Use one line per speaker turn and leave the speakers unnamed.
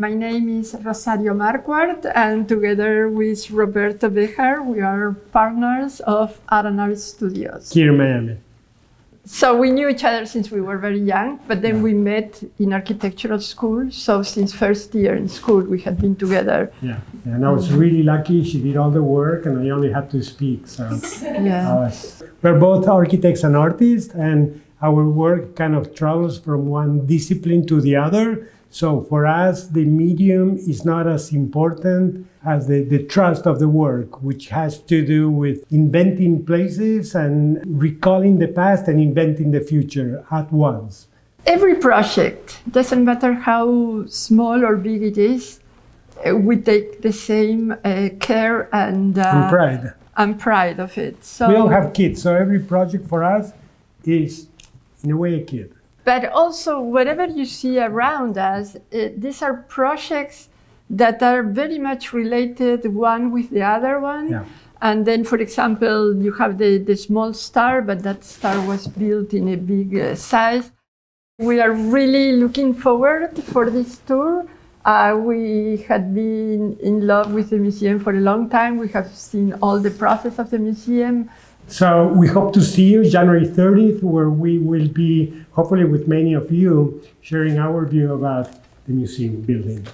My name is Rosario Marquardt, and together with Roberto Behar, we are partners of R & R Studios.
Here in Miami.
So we knew each other since we were very young, but then we met in architectural school. So since first year in school, we had been together.
Yeah, and I was really lucky. She did all the work, and I only had to speak. So
Yeah.
Was- we're both architects and artists, and our work kind of travels from one discipline to the other. So for us, the medium is not as important as the, the trust of the work, which has to do with inventing places and recalling the past and inventing the future at once.
Every project, doesn't matter how small or big it is, uh, we take the same uh, care and, uh,
and pride.
and pride of it. So
We all have kids, so every project for us is, in a way, a kid.
But also, whatever you see around us, uh, these are projects that are very much related one with the other one.
Yeah.
And then, for example, you have the, the small star, but that star was built in a big uh, size. We are really looking forward for this tour. Uh, we had been in love with the museum for a long time. We have seen all the process of the museum.
So we hope to see you January 30th, where we will be, hopefully with many of you, sharing our view about the museum building.